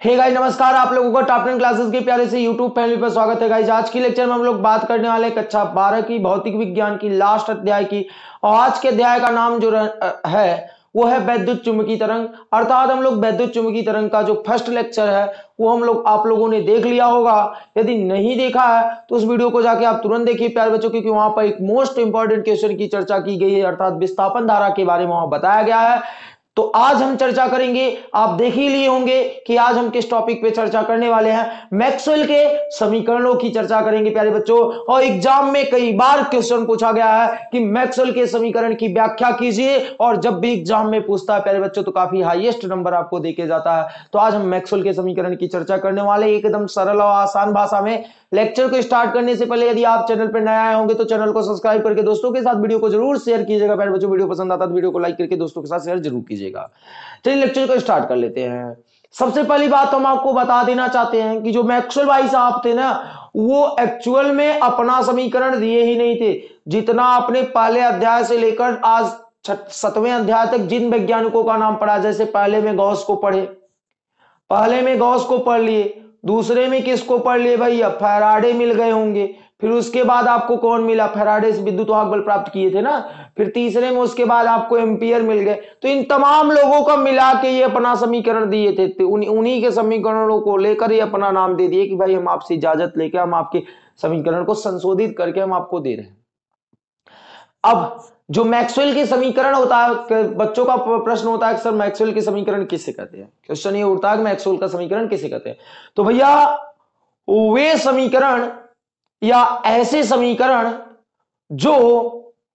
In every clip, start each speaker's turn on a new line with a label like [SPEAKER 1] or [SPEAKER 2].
[SPEAKER 1] हे hey guys नमस्कार, आप लोगों को टॉप टेन क्लासेस के प्यारे से यूट्यूब फैमिली पर स्वागत है गाइस आज की लेक्चर में हम लोग बात करने वाले कक्षा बारह की, भौतिक विज्ञान की लास्ट अध्याय की। और आज के अध्याय का नाम जो है, वो है वैद्युत चुंबकीय तरंग। अर्थात हम लोग वैद्युत चुंबकीय तरंग का जो फ़र्स्ट लेक्चर है, वो हम लोग आप लोगों ने देख लिया होगा। यदि नहीं देखा है तो उस वीडियो को जाके आप तुरंत देखिए प्यारे बच्चों, क्योंकि वहाँ पर एक मोस्ट इंपॉर्टेंट क्वेश्चन की चर्चा की गई है। अर्थात विस्थापन धारा के बारे में वहाँ बताया गया है। तो आज हम चर्चा करेंगे, आप देख ही लिए होंगे कि आज हम किस टॉपिक पे चर्चा करने वाले हैं। मैक्सवेल के समीकरणों की चर्चा करेंगे, प्यारे बच्चों। और एग्ज़ाम में कई बार क्वेश्चन पूछा गया है कि मैक्सवेल के समीकरण की व्याख्या कीजिए। और जब भी एग्ज़ाम में पूछता है, प्यारे बच्चों तो काफ़ी हाईएस्ट नंबर आपको देके जाता है। तो आज हम मैक्सवेल के समीकरण की चर्चा करने वाले एकदम सरल और आसान भाषा में लेक्चर को स्टार्ट करने से पहले यदि आप चैनल पर नए आए होंगे तो चैनल को सब्सक्राइब करके दोस्तों के साथ वीडियो को ज़रूर शेयर कीजिएगा। प्यारे बच्चों, वीडियो पसंद आता तो वीडियो को लाइक करके दोस्तों के साथ शेयर ज़रूर कीजिएगा। चलिए लेक्चर को स्टार्ट कर लेते हैं। सबसे पहली बात हम आपको बता देना चाहते हैं कि जो मैक्सवेल भाई साहब थे ना, वो एक्चुअल में अपना समीकरण दिए ही नहीं थे। जितना आपने पहले अध्याय से लेकर आज सतवें अध्याय तक जिन वैज्ञानिकों का नाम पढ़ा, जैसे पहले में गौस को पढ़े, पहले में गौस को पढ़ लिए, दूसरे में किसको पढ़ लिए? भैया, फैराडे मिल गए होंगे। फिर उसके बाद आपको कौन मिला? फैराडे से विद्युत वाहक बल प्राप्त किए थे ना? फिर तीसरे में उसके बाद आपको एम्पियर मिल गए। तो इन तमाम लोगों का मिला के ये अपना समीकरण दिए थे। तो उन, उन्हीं के समीकरणों को लेकर ये अपना नाम दे दिए कि भाई हम आपसे इजाज़त लेके हम आपके समीकरण को संशोधित करके हम आपको दे रहे हैं। अब जो मैक्सवेल के समीकरण होता है बच्चों का प्रश्न होता है सर मैक्सवेल के समीकरण किसे कहते हैं? क्वेश्चन ये उठता है मैक्सवेल का समीकरण किसे कहते हैं? तो भैया वे समीकरण या ऐसे समीकरण जो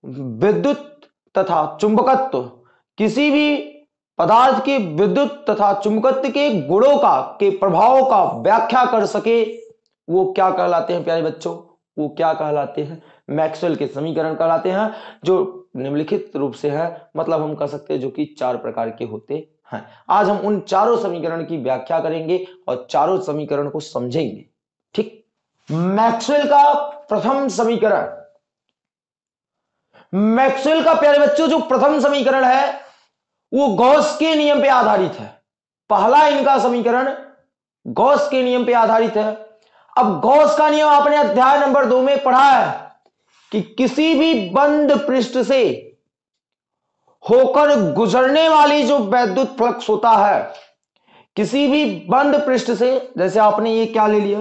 [SPEAKER 1] विद्युत तथा चुंबकत्व किसी भी पदार्थ के विद्युत तथा चुंबकत्व के गुणों का, के प्रभाव का व्याख्या कर सके, वो क्या कहलाते हैं प्यारे बच्चों? वो क्या कहलाते हैं? मैक्सवेल के समीकरण कहलाते हैं, जो निम्नलिखित रूप से है मतलब हम कह सकते हैं जो कि चार प्रकार के होते हैं। आज हम उन चारों समीकरण की व्याख्या करेंगे और चारों समीकरण को समझेंगे, ठीक? मैक्सवेल का प्रथम समीकरण। मैक्सवेल का प्यारे बच्चों, जो प्रथम समीकरण है, वो गौस के नियम पे आधारित है। पहला इनका समीकरण गौस के नियम पे आधारित है। अब गौस का नियम आपने अध्याय नंबर दो में पढ़ा है कि किसी भी बंद पृष्ठ से होकर गुजरने वाली जो वैद्युत फ्लक्स होता है, किसी भी बंद पृष्ठ से, जैसे आपने ये क्या ले लिया?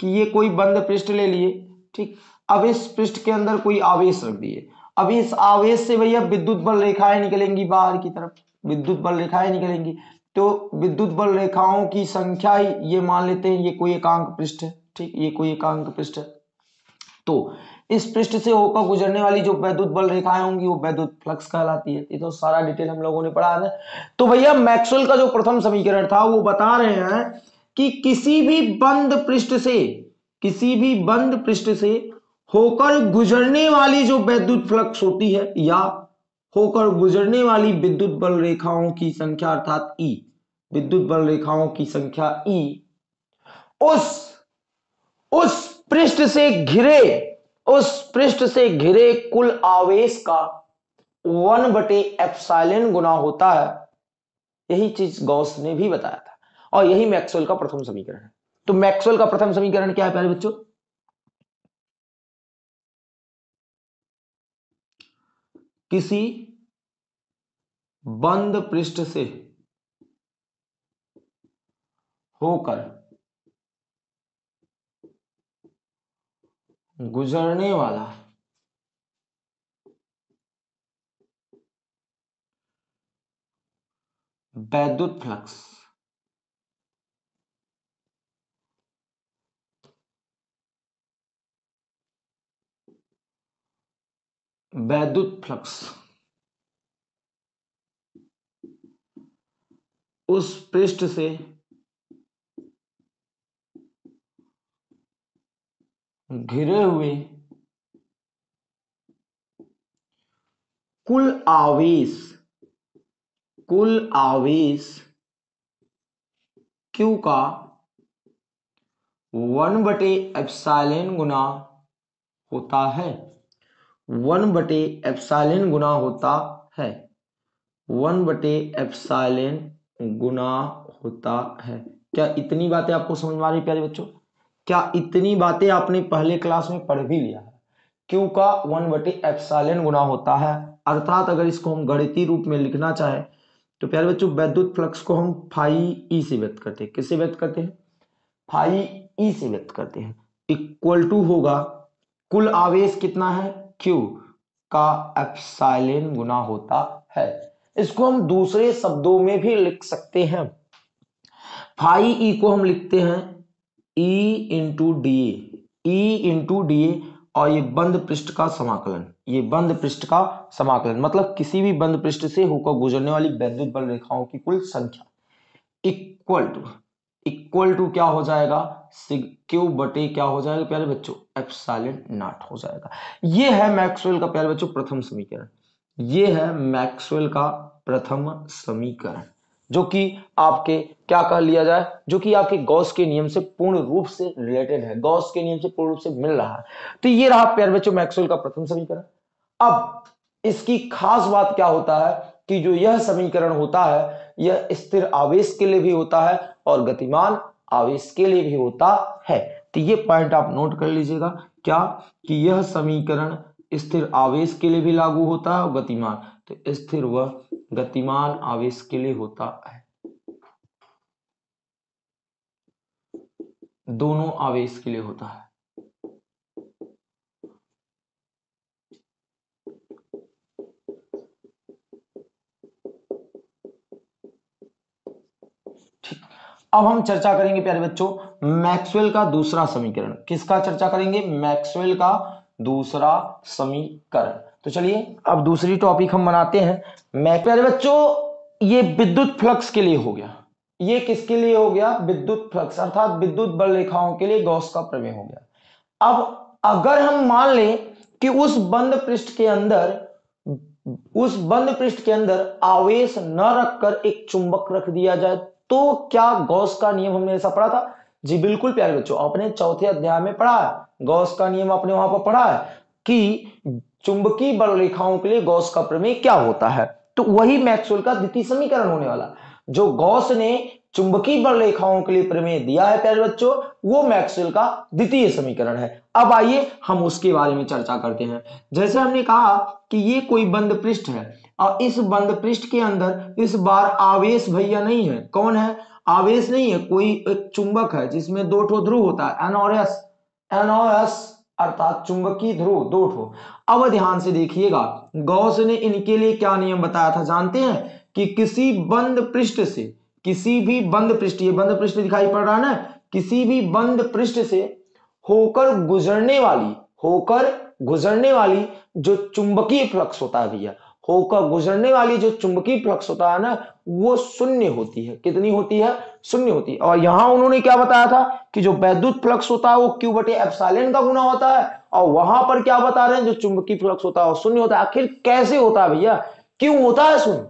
[SPEAKER 1] कि ये कोई बंद पृष्ठ ले लिए, ठीक? अब इस पृष्ठ के अंदर कोई आवेश रख दिए। अब इस आवेश से भैया विद्युत बल रेखाएँ निकलेंगी बाहर की तरफ़। विद्युत बल रेखाएँ निकलेंगी। तो विद्युत बल रेखाओं की संख्या ही, ये मान लेते हैं, ये कोई एकांक पृष्ठ है, ठीक? ये कोई एकांक पृष्ठ है। तो इस पृष्ठ से होकर गुजरने वाली जो वैद्युत बल रेखाएँ होंगी, वो वैद्युत फ्लक्स कहलाती है। ये तो सारा डिटेल हम लोगों ने पढ़ा है तो भैया मैक्सवेल का जो प्रथम समीकरण था, वो बता रहे हैं कि किसी भी बंद पृष्ठ से, किसी भी बंद पृष्ठ से होकर गुजरने वाली जो वैद्युत फ्लक्स होती है, या होकर गुजरने वाली विद्युत बल रेखाओं की संख्या अर्थात ई विद्युत बल रेखाओं की संख्या ई उस उस पृष्ठ से घिरे, उस पृष्ठ से घिरे कुल आवेश का वन बटे एप्साइलन गुना होता है। यही चीज़ गौस ने भी बताया था। और यही मैक्सवेल का प्रथम समीकरण है। तो मैक्सवेल का प्रथम समीकरण क्या है प्यारे बच्चों? किसी बंद पृष्ठ से होकर गुजरने वाला वैद्युत फ्लक्स वैद्युत फ्लक्स उस पृष्ठ से घिरे हुए कुल आवेश कुल आवेश क्यू का वन बटे एप्साइलन गुना होता है। वन बटे एप्साइलन गुना होता है। वन बटे एप्साइलन गुना होता है। क्या इतनी बातें आपको समझ में आ रही प्यारे बच्चों? क्या इतनी बातें आपने पहले क्लास में पढ़ भी लिया है? क्यू का वन बटे एप्साइलन गुना होता है। अर्थात अगर इसको हम गणितीय रूप में लिखना चाहे तो प्यारे बच्चों, वैद्युत फ्लक्स को हम फाई ई से व्यक्त करते हैं। किससे व्यक्त करते हैं? फाई ई से व्यक्त करते हैं। इक्वल टू होगा कुल आवेश कितना है? क्यू का एप्साइलन गुना होता है। इसको हम दूसरे शब्दों में भी लिख सकते हैं। फाई ई को हम लिखते हैं E into D E into D और ये बंद पृष्ठ का समाकलन। ये बंद पृष्ठ का समाकलन मतलब किसी भी बंद पृष्ठ से होकर गुजरने वाली वैद्युत बल रेखाओं की कुल संख्या। इक्वल टू इक्वल टू क्या हो जाएगा? क्यू बटे क्या हो जाएगा प्यारे बच्चों? एप्साइलन नॉट हो जाएगा। ये है मैक्सवेल का प्यारे बच्चों, प्रथम समीकरण। ये है मैक्सवेल का प्रथम समीकरण, जो कि आपके क्या कह लिया जाए? जो कि आपके गौस के नियम से पूर्ण रूप से रिलेटेड है। गौस के नियम से पूर्ण रूप से मिल रहा है। तो ये रहा प्यार बच्चों मैक्सवेल का प्रथम समीकरण। अब इसकी खास बात क्या होता है कि जो यह समीकरण होता है, यह स्थिर आवेश के लिए भी होता है और गतिमान आवेश के लिए भी होता है। तो ये पॉइंट आप नोट कर लीजिएगा। क्या? कि यह समीकरण स्थिर आवेश के लिए भी लागू होता है और गतिमान। तो स्थिर व गतिमान आवेश के लिए होता है। दोनों आवेश के लिए होता है। अब हम चर्चा करेंगे, प्यारे बच्चों, मैक्सवेल का दूसरा समीकरण। किसका चर्चा करेंगे? मैक्सवेल का दूसरा समीकरण। तो चलिए, अब दूसरी टॉपिक हम बनाते हैं। मैं प्यारे बच्चों, ये विद्युत फ्लक्स के लिए हो गया। ये किसके लिए हो गया? विद्युत फ्लक्स, अर्थात विद्युत बल रेखाओं के लिए गौस का प्रमेय हो गया। अब अगर हम मान लें कि उस बंद पृष्ठ के अंदर, उस बंद पृष्ठ के अंदर आवेश न रखकर एक चुंबक रख दिया जाए तो क्या गौस का नियम हमने ऐसा पढ़ा था? जी बिल्कुल प्यारे बच्चों अपने चौथे अध्याय में पढ़ा है। गौस का नियम आपने वहाँ पर पढ़ा है कि चुंबकीय बल रेखाओं के लिए गौस का प्रमेय क्या होता है? तो वही मैक्सवेल का द्वितीय समीकरण होने वाला। जो गौस ने चुंबकीय बल रेखाओं के लिए प्रमेय दिया है, प्यारे बच्चों, वो मैक्सवेल का द्वितीय समीकरण है। अब आइए हम उसके बारे में चर्चा करते हैं। जैसे हमने कहा कि ये कोई बंद पृष्ठ है और इस बंद पृष्ठ के अंदर इस बार आवेश भैया नहीं है। कौन है? आवेश नहीं है, कोई एक चुंबक है जिसमें दो ठो ध्रुव होता है, एनओएस। एनओएस अर्थात चुंबकीय ध्रुव, दो ठो। अब ध्यान से देखिएगा, गौस ने इनके लिए क्या नियम बताया था जानते हैं? कि किसी बंद पृष्ठ से, किसी भी बंद पृष्ठ, ये बंद पृष्ठ दिखाई पड़ रहा है ना? किसी भी बंद पृष्ठ से होकर गुजरने वाली, होकर गुजरने वाली जो चुंबकीय फ्लक्स होता है भैया होकर गुजरने वाली जो चुंबकीय फ्लक्स होता है ना, वो शून्य होती है। कितनी होती है? शून्य होती है। और यहाँ उन्होंने क्या बताया था कि जो वैद्युत फ्लक्स होता है, वो क्यू बटे एप्साइलन का गुना होता है। और वहाँ पर क्या बता रहे हैं? जो चुंबकीय फ्लक्स होता है शून्य होता है। आखिर कैसे होता है भैया? क्यों होता है शून्य?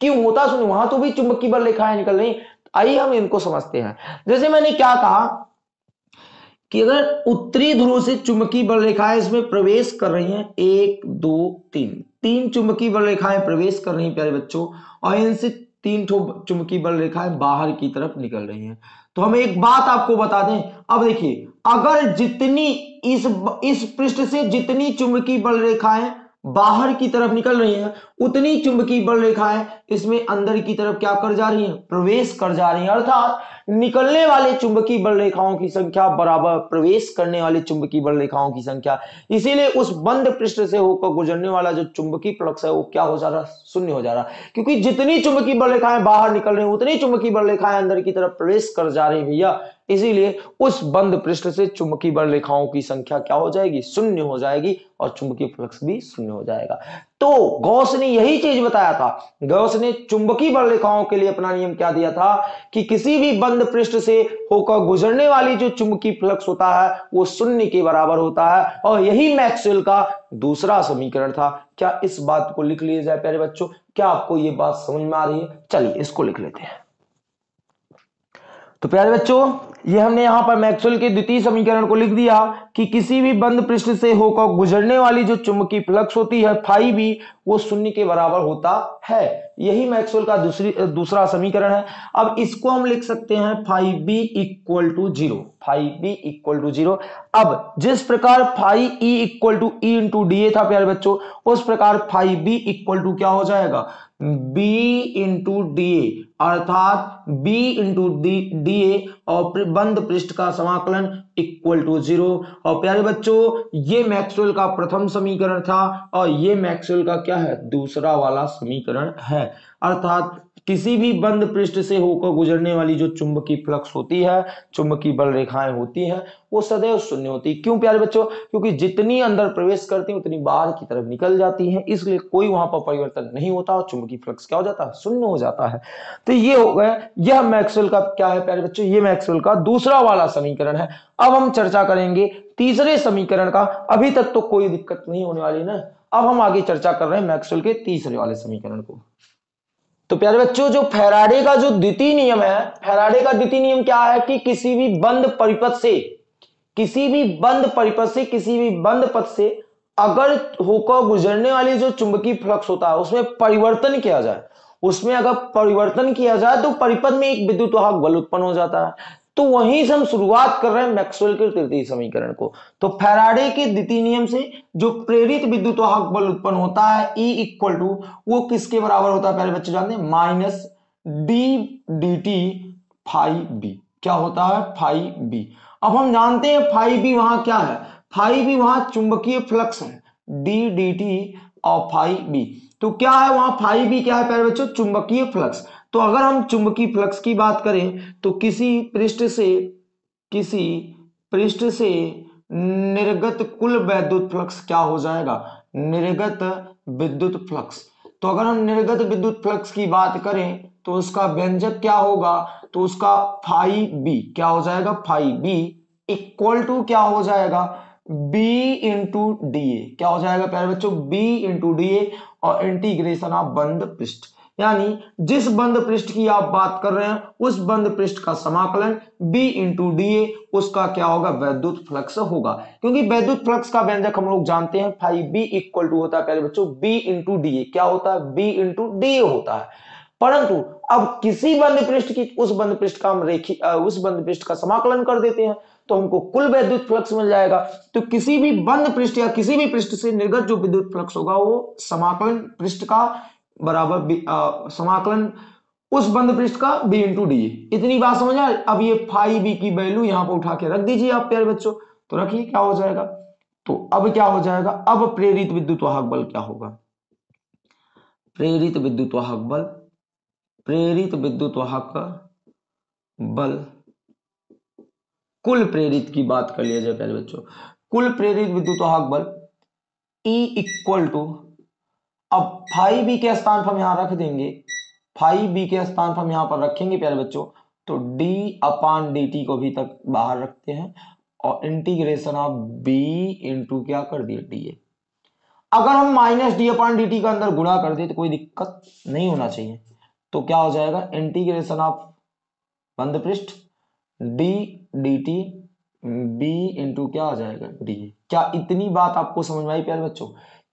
[SPEAKER 1] क्यों होता है शून्य? वहाँ तो भी चुंबकीय बल रेखाएँ निकल रही आइए हम इनको समझते हैं। जैसे मैंने क्या कहा कि अगर उत्तरी ध्रुव से चुंबकीय बल रेखाएँ इसमें प्रवेश कर रही हैं, एक, दो, तीन। तीन चुंबकीय बल रेखाएँ प्रवेश कर रही हैं, प्यारे बच्चों, और इनसे तीन ठो चुंबकीय बल रेखाएँ बाहर की तरफ़ निकल रही हैं। तो हम एक बात आपको बता दें, अब देखिए, अगर जितनी इस इस पृष्ठ से जितनी चुंबकीय बल रेखाएँ बाहर की तरफ़ निकल रही हैं, उतनी चुंबकीय बल रेखाएँ इसमें अंदर की तरफ़ क्या कर जा रही हैं, प्रवेश कर जा रही हैं। अर्थात निकलने वाले चुंबकीय बल रेखाओं की संख्या बराबर प्रवेश करने वाले चुंबकीय बल रेखाओं की संख्या। इसीलिए उस बंद पृष्ठ से होकर गुजरने वाला जो चुंबकीय फ्लक्स है, वो क्या हो जा रहा? है शून्य हो जा रहा। है क्योंकि जितनी चुंबकीय बल रेखाएँ बाहर निकल रही उतनी चुंबकीय बल रेखाएँ अंदर की तरफ़ प्रवेश कर जा रही भैया। इसीलिए उस बंद पृष्ठ से चुंबकीय बल रेखाओं की संख्या क्या हो जाएगी? शून्य हो जाएगी और चुंबकीय फ्लक्स भी शून्य हो जाएगा। तो गौस ने यही चीज़ बताया था। गौस ने चुंबकीय बल रेखाओं के लिए अपना नियम क्या दिया था कि किसी भी बंद पृष्ठ से होकर गुजरने वाली जो चुंबकीय फ्लक्स होता है, वो शून्य के बराबर होता है और यही मैक्सवेल का दूसरा समीकरण था। क्या इस बात को लिख लिया जाए प्यारे बच्चों? क्या आपको ये बात समझ में आ रही है? चलिए इसको लिख लेते हैं। तो प्यारे बच्चों ये हमने यहाँ पर मैक्सवेल के द्वितीय समीकरण को लिख दिया कि किसी भी बंद पृष्ठ से होकर गुजरने वाली जो चुंबकीय फ्लक्स होती है, फाई बी वो शून्य के बराबर होता है। यही मैक्सवेल का दूसरी, दूसरा समीकरण है। अब इसको हम लिख सकते हैं five B equal to zero five B equal to zero. अब जिस प्रकार five E equal to E into D A था, प्यारे बच्चों, उस प्रकार फाइव बी इक्वल टू क्या हो जाएगा? बी इंटू डी ए, अर्थात B into D D A, और बंद पृष्ठ का समाकलन इक्वल टू ज़ीरो और प्यारे बच्चों, ये मैक्सवेल का प्रथम समीकरण था और ये मैक्सवेल का क्या है? दूसरा वाला समीकरण है। अर्थात किसी भी बंद पृष्ठ से होकर गुजरने वाली जो चुंबकीय फ्लक्स होती है, चुंबकीय बल रेखाएँ होती हैं, वो सदैव शून्य होती है। क्यों प्यारे बच्चों? क्योंकि जितनी अंदर प्रवेश करती है, उतनी बाहर की तरफ़ निकल जाती है, इसलिए कोई वहाँ पर परिवर्तन नहीं होता और चुंबकीय फ्लक्स क्या हो जाता है? शून्य हो जाता है। तो ये हो गया, यह मैक्सवेल का क्या है प्यारे बच्चों? ये मैक्सवेल का दूसरा वाला समीकरण है। अब हम चर्चा करेंगे तीसरे समीकरण का। अभी तक तो कोई दिक्कत नहीं होने वाली ना। अब हम आगे चर्चा कर रहे हैं मैक्सवेल के तीसरे वाले समीकरण को। तो प्यारे बच्चों, जो फेराडे का जो द्वितीय नियम है, फेराडे का द्वितीय नियम क्या है कि किसी भी बंद परिपथ से, किसी भी बंद परिपथ से, किसी भी बंद पथ से अगर होकर गुजरने वाली जो चुंबकीय फ्लक्स होता है, उसमें परिवर्तन किया जाए। उसमें अगर परिवर्तन किया जाए तो परिपथ में एक विद्युत वाहक बल उत्पन्न हो जाता है। तो वहीं से हम शुरुआत कर रहे हैं मैक्सवेल के तृतीय समीकरण को। तो फेराडे के द्वितीय नियम से जो प्रेरित विद्युत वाहक बल उत्पन्न होता है E इक्वल टू वो किसके बराबर होता है पहले बच्चे जानते हैं? Minus D D T five B क्या होता है? फाइव बी अब हम जानते हैं फाइव बी वहाँ क्या है? फाइव बी वहाँ चुंबकीय फ्लक्स है। डी डी टी और फाइव बी तो क्या है वहाँ फाइव बी क्या है पहले बच्चों? चुंबकीय फ्लक्स। तो अगर हम चुंबकीय फ्लक्स की बात करें तो किसी पृष्ठ से, किसी पृष्ठ से निर्गत कुल वैद्युत फ्लक्स क्या हो जाएगा? निर्गत विद्युत फ्लक्स। तो अगर हम निर्गत विद्युत फ्लक्स की बात करें तो उसका व्यंजक क्या होगा? तो उसका फाइव बी क्या हो जाएगा? फाइव बी इक्वल टू क्या हो जाएगा? b into D A. क्या हो जाएगा प्यारे बच्चों? b इंटू डी ए और इंटीग्रेशन ऑफ़ बंद पृष्ठ। यानी जिस बंद पृष्ठ की आप बात कर रहे हैं, उस बंद पृष्ठ का समाकलन B इंटू डी उसका क्या होगा? वैद्युत फ्लक्स होगा। क्योंकि वैद्युत फ्लक्स का व्यंजक हम लोग जानते हैं फाइव बी इक्वल टू होता है पहले बच्चों, B इंटू डी क्या होता है? B इंटू डी होता है। परंतु अब किसी बंद पृष्ठ की, उस बंद पृष्ठ का हम रेखी उस बंद पृष्ठ का समाकलन कर देते हैं तो हमको कुल वैद्युत फ्लक्स मिल जाएगा। तो किसी भी बंद पृष्ठ या किसी भी पृष्ठ से निर्गत जो विद्युत फ्लक्स होगा, वो समाकलन पृष्ठ का बराबर समाकलन उस बंद पृष्ठ का बी इंटू डी इतनी बात समझ आए अब ये फाइव बी की वैल्यू यहाँ पर उठा के रख दीजिए आप प्यारे बच्चों। तो रखिए, क्या हो जाएगा? तो अब क्या हो जाएगा? अब प्रेरित विद्युत वाहक बल क्या होगा? प्रेरित विद्युत वाहक बल, प्रेरित विद्युत वाहक बल। कुल प्रेरित की बात कर लिया जाए पहले बच्चों। कुल प्रेरित विद्युत वाहक बल E इक्वल टू अब फाइव बी के स्थान पर हम यहाँ रख देंगे। फाइव बी के स्थान पर हम यहाँ पर रखेंगे प्यारे बच्चों तो डी अपान डी टी को भी तक बाहर रखते हैं और इंटीग्रेशन ऑफ़ बी इंटू क्या कर दिया? डी ए अगर हम minus D upon D T का अंदर गुणा कर दे तो कोई दिक्कत नहीं होना चाहिए। तो क्या हो जाएगा? इंटीग्रेशन ऑफ़ बंद पृष्ठ D D T B into क्या आ जाएगा? डी क्या इतनी बात आपको समझ में आई प्यारे बच्चों?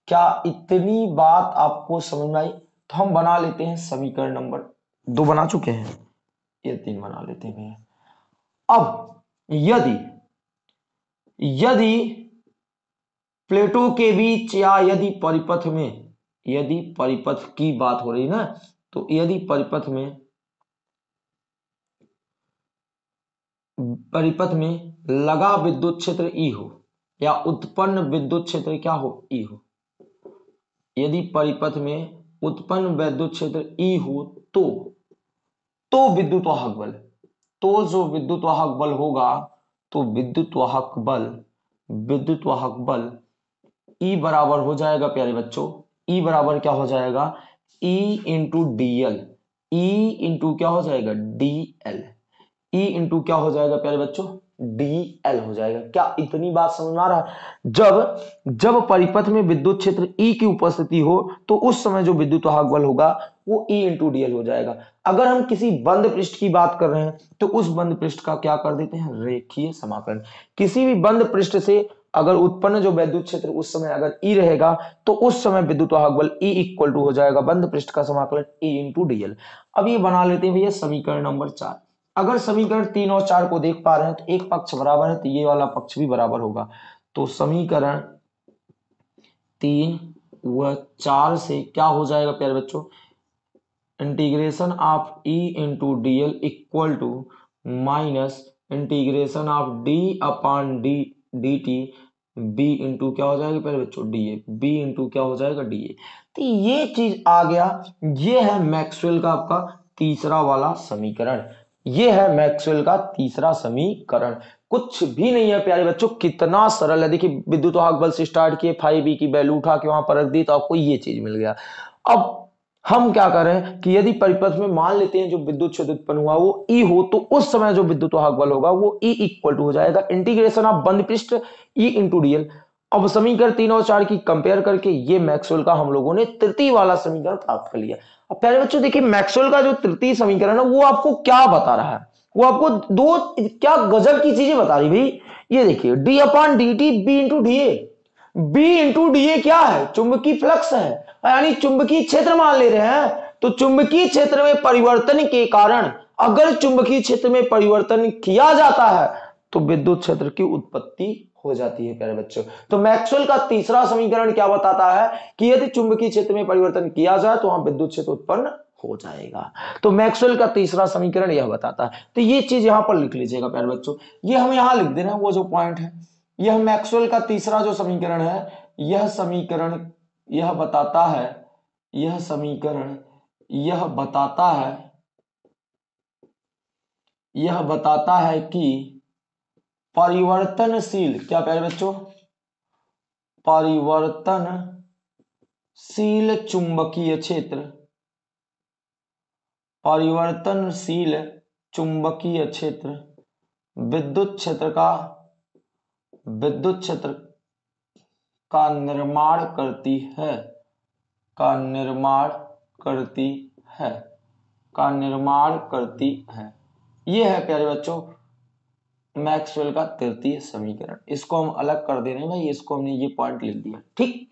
[SPEAKER 1] क्या इतनी बात आपको समझ में आई? तो हम बना लेते हैं समीकरण नंबर दो। बना चुके हैं। ये तीन बना लेते हैं। अब यदि यदि प्लेटो के बीच या यदि परिपथ में, यदि परिपथ की बात हो रही ना तो यदि परिपथ में परिपथ में लगा विद्युत क्षेत्र ई हो या उत्पन्न विद्युत क्षेत्र क्या हो? ई हो। यदि परिपथ में उत्पन्न वैद्युत क्षेत्र ई हो तो तो विद्युत वाहक बल तो जो विद्युत वाहक बल होगा तो विद्युत वाहक बल विद्युत वाहक बल ई बराबर हो जाएगा, प्यारे बच्चों ई बराबर क्या हो जाएगा? E into D L E into क्या हो जाएगा? डी एल ई इंटू क्या हो जाएगा, प्यारे बच्चों? डी एल हो जाएगा। क्या इतनी बात समझ में आ रहा है? जब जब परिपथ में विद्युत क्षेत्र ई की उपस्थिति हो तो उस समय जो विद्युत वाहक बल होगा, वो ई इंटू डी एल हो जाएगा। अगर हम किसी बंद पृष्ठ की बात कर रहे हैं तो उस बंद पृष्ठ का क्या कर देते हैं? रेखीय समाकलन। किसी भी बंद पृष्ठ से अगर उत्पन्न जो वैद्युत क्षेत्र उस समय अगर ई रहेगा तो उस समय विद्युत वाहक बल ई इक्वल टू हो जाएगा। बंद पृष्ठ का समाकलन ई इंटू डीएल अब ये बना लेते हैं भैया समीकरण नंबर चार। अगर समीकरण तीन और चार को देख पा रहे हैं तो एक पक्ष बराबर है तो ये वाला पक्ष भी बराबर होगा। तो समीकरण तीन व चार से क्या हो जाएगा, प्यारे बच्चों? Integration of E into D L equal to minus integration of D upon D D T B into क्या हो जाएगा पहले बच्चों? डी ए बी इंटू क्या हो जाएगा डी ए तो ये चीज़ आ गया, ये है मैक्सवेल का आपका तीसरा वाला समीकरण। ये है मैक्सवेल का तीसरा समीकरण। कुछ भी नहीं है, प्यारे बच्चों, कितना सरल है। देखिए, विद्युत वाहक बल से स्टार्ट किए, फाइव की वैल्यू उठा के वहाँ पर रख दी तो आपको ये चीज़ मिल गया। अब हम क्या करें कि यदि परिपथ में मान लेते हैं जो विद्युत क्षेत्र उत्पन्न हुआ, वो ई हो तो उस समय जो विद्युत वाहक बल होगा, वो ई इक्वल टू हो जाएगा। इंटीग्रेशन ऑफ़ बंद पृष्ठ ई इंटू डीएल अब समीकरण तीन और चार की कंपेयर करके ये मैक्सवेल का हम लोगों ने तृतीय वाला समीकरण प्राप्त कर लिया। अब पहले बच्चों देखिए, मैक्सवेल का जो तृतीय समीकरण है, वो आपको क्या बता रहा है? वो आपको दो, क्या गजब की चीज़ें बता रही भाई? ये देखिए D upon D T B into D A B into D A क्या है? चुंबकीय फ्लक्स है। यानी चुंबकीय क्षेत्र मान ले रहे हैं। तो चुंबकीय क्षेत्र में परिवर्तन के कारण अगर चुंबकीय क्षेत्र में परिवर्तन किया जाता है तो विद्युत क्षेत्र की उत्पत्ति हो जाती है, प्यारे बच्चों। तो मैक्सवेल का तीसरा समीकरण क्या बताता है कि यदि चुंबकीय क्षेत्र में परिवर्तन किया जाए तो वहाँ विद्युत क्षेत्र उत्पन्न हो जाएगा। तो मैक्सवेल का तीसरा समीकरण यह बताता है। तो ये चीज़ यहाँ पर लिख लीजिएगा, प्यारे बच्चों। ये हम यहाँ लिख दे रहे हैं, वो जो पॉइंट है। यह मैक्सवेल का तीसरा जो समीकरण है, यह समीकरण यह बताता है, यह समीकरण यह बताता है, यह बताता है कि परिवर्तनशील। क्या प्यारे बच्चों? परिवर्तनशील चुंबकीय क्षेत्र। परिवर्तनशील चुंबकीय क्षेत्र। विद्युत क्षेत्र का, विद्युत क्षेत्र का निर्माण करती है। का निर्माण करती है। का निर्माण करती है। ये है प्यारे बच्चों मैक्सवेल का तृतीय समीकरण। इसको हम अलग कर दे रहे हैं भाई, इसको हमने ये पॉइंट लिख दिया। ठीक?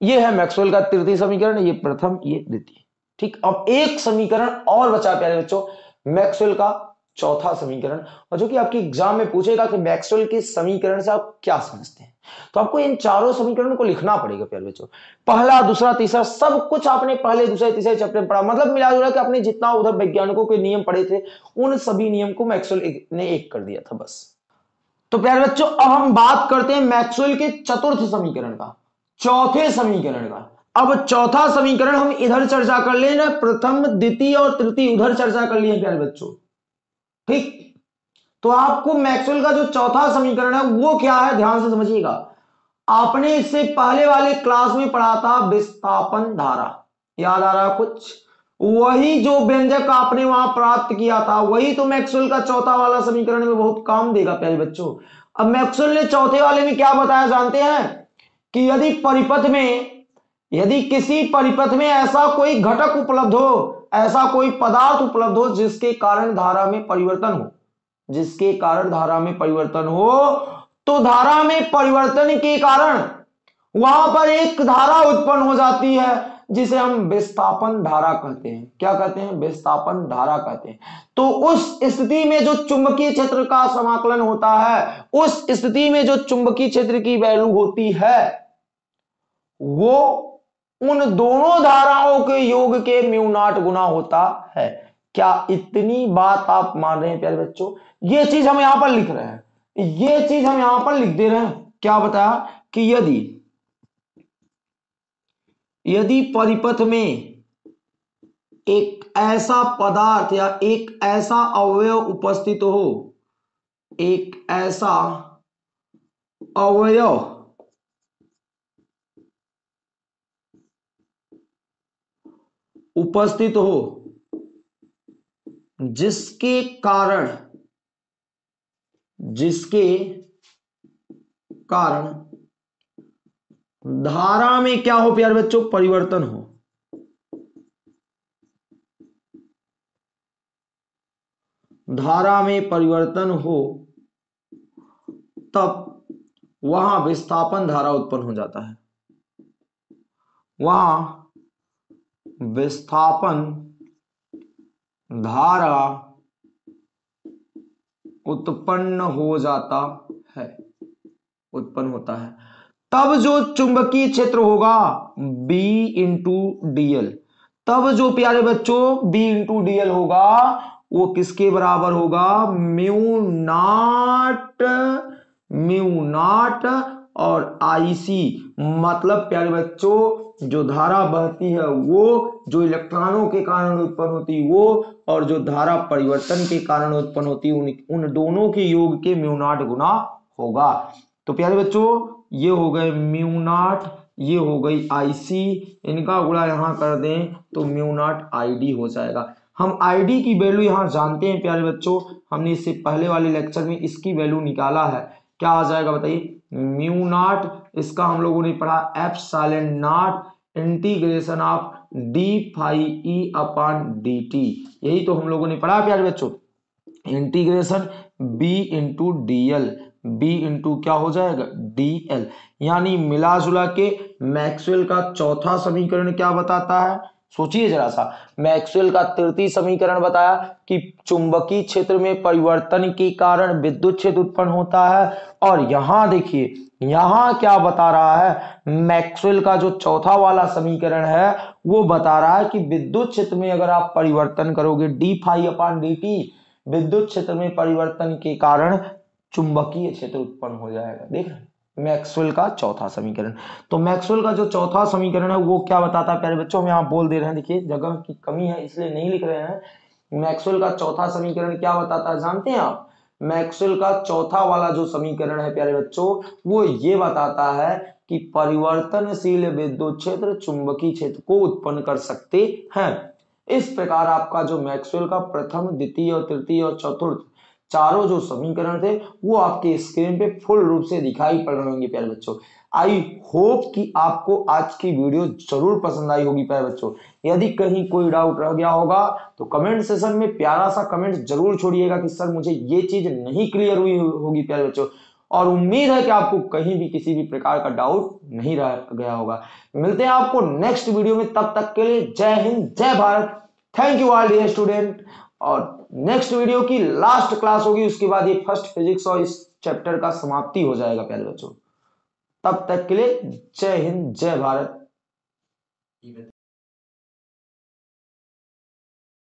[SPEAKER 1] ये है मैक्सवेल का तृतीय समीकरण, ये प्रथम, ये द्वितीय। ठीक? अब एक समीकरण और बचा प्यारे बच्चों, मैक्सवेल का चौथा समीकरण। और जो कि आपके एग्ज़ाम में पूछेगा कि मैक्सवेल के समीकरण से आप क्या समझते हैं। तो आपको इन चारों समीकरणों को लिखना पड़ेगा प्यारे बच्चों। पहला, दूसरा, तीसरा, सब कुछ आपने पहले, दूसरे, तीसरे चैप्टर में पढ़ा। मतलब मिला जुला कि आपने जितना उधर वैज्ञानिकों के नियम पढ़े थे, उन सभी नियम को मैक्सवेल ने एक कर दिया था बस। तो प्यारे बच्चों, अब हम बात करते हैं मैक्सवेल के चतुर्थ समीकरण का, चौथे समीकरण का। अब चौथा समीकरण हम इधर चर्चा कर ले प्रथम, द्वितीय और तृतीय, उधर चर्चा कर लिए प्यारे बच्चों। ठीक? तो आपको मैक्सवेल का जो चौथा समीकरण है, वो क्या है? ध्यान से समझिएगा। आपने इससे पहले वाले क्लास में पढ़ा था विस्थापन धारा। याद आ रहा कुछ? वही जो व्यंजक आपने वहाँ प्राप्त किया था, वही तो मैक्सवेल का चौथा वाला समीकरण में बहुत काम देगा, प्यारे बच्चों। अब मैक्सवेल ने चौथे वाले में क्या बताया, जानते हैं? कि यदि परिपथ में, यदि किसी परिपथ में ऐसा कोई घटक उपलब्ध हो, ऐसा कोई पदार्थ उपलब्ध हो जिसके कारण धारा में परिवर्तन हो जिसके कारण धारा में परिवर्तन हो तो धारा में परिवर्तन के कारण वहाँ पर एक धारा उत्पन्न हो जाती है, जिसे हम विस्थापन धारा कहते हैं। क्या कहते हैं? विस्थापन धारा कहते हैं। तो उस स्थिति में जो चुंबकीय क्षेत्र का समाकलन होता है, उस स्थिति में जो चुंबकीय क्षेत्र की वैल्यू होती है, वो उन दोनों धाराओं के योग के म्यू नाट गुना होता है। क्या इतनी बात आप मान रहे हैं प्यारे बच्चों? ये चीज़ हम यहाँ पर लिख रहे हैं। ये चीज़ हम यहाँ पर लिख दे रहे हैं। क्या बताया? कि यदि यदि परिपथ में एक ऐसा पदार्थ या एक ऐसा अवयव उपस्थित हो, एक ऐसा अवयव उपस्थित हो जिसके कारण जिसके कारण धारा में क्या हो प्यार बच्चों? परिवर्तन हो। धारा में परिवर्तन हो, तब वहाँ विस्थापन धारा उत्पन्न हो जाता है। वहाँ विस्थापन धारा उत्पन्न हो जाता है। उत्पन्न होता है। तब जो चुंबकीय क्षेत्र होगा, B इंटू डीएल तब जो प्यारे बच्चों, B इंटू डीएल होगा, वो किसके बराबर होगा? म्यू नाट म्यू नाट और आईसी मतलब प्यारे बच्चों जो धारा बहती है वो जो इलेक्ट्रॉनों के कारण उत्पन्न होती है वो और जो धारा परिवर्तन के कारण उत्पन्न होती है उन, उन दोनों के योग के म्यूनाट गुना होगा। तो प्यारे बच्चों ये हो गए म्यूनाट ये हो गई आईसी इनका गुणा यहाँ कर दें तो म्यूनाट आईडी हो जाएगा। हम आईडी की वैल्यू यहाँ जानते हैं प्यारे बच्चों हमने इससे पहले वाले लेक्चर में इसकी वैल्यू निकाला है। क्या आ जाएगा बताइए? म्यू नाट इसका हम लोगों ने पढ़ा epsilon naught integration of D five E upon D T यही तो हम लोगों ने पढ़ा प्यारे बच्चों। Integration B into D L B into क्या हो जाएगा? डी एल यानी मिला जुला के मैक्सवेल का चौथा समीकरण क्या बताता है? सोचिए जरा सा। मैक्सवेल का तृतीय समीकरण बताया कि चुंबकीय क्षेत्र में परिवर्तन के कारण विद्युत क्षेत्र उत्पन्न होता है। और यहाँ देखिए, यहाँ क्या बता रहा है? मैक्सवेल का जो चौथा वाला समीकरण है, वो बता रहा है कि विद्युत क्षेत्र में अगर आप परिवर्तन करोगे D five upon D T विद्युत क्षेत्र में परिवर्तन के कारण चुंबकीय क्षेत्र उत्पन्न हो जाएगा। देख रहे मैक्सवेल का चौथा समीकरण। तो मैक्सवेल का जो चौथा समीकरण है, वो क्या बताता है प्यारे बच्चों? हम यहाँ बोल दे रहे हैं, देखिए, जगह की कमी है, इसलिए नहीं लिख रहे हैं। मैक्सवेल का चौथा समीकरण क्या बताता है, जानते हैं आप? मैक्सवेल का चौथा वाला जो समीकरण है प्यारे बच्चों, वो ये बताता है कि परिवर्तनशील विद्युत क्षेत्र चुंबकीय क्षेत्र को उत्पन्न कर सकते हैं। इस प्रकार आपका जो मैक्सवेल का प्रथम, द्वितीय और तृतीय और चतुर्थ चारों जो समीकरण थे, वो आपके स्क्रीन पे फुल रूप से दिखाई पड़ रहे होंगे, प्यारे बच्चों। आई होप कि आपको आज की वीडियो ज़रूर पसंद आई होगी, प्यारे बच्चों। यदि कहीं कोई डाउट रह गया होगा तो कमेंट सेशन में प्यारा सा कमेंट ज़रूर छोड़िएगा कि सर, मुझे ये चीज़ नहीं क्लियर हुई होगी, प्यारे बच्चों। और उम्मीद है कि आपको कहीं भी किसी भी प्रकार का डाउट नहीं रह गया होगा। मिलते हैं आपको नेक्स्ट वीडियो में, तब तक के लिए जय हिंद, जय Bharat. Thank you all dear student और नेक्स्ट वीडियो की लास्ट क्लास होगी, उसके बाद ये फ़र्स्ट फिजिक्स और इस चैप्टर का समाप्ति हो जाएगा, प्यारे बच्चों। तब तक के लिए जय हिंद, जय भारत।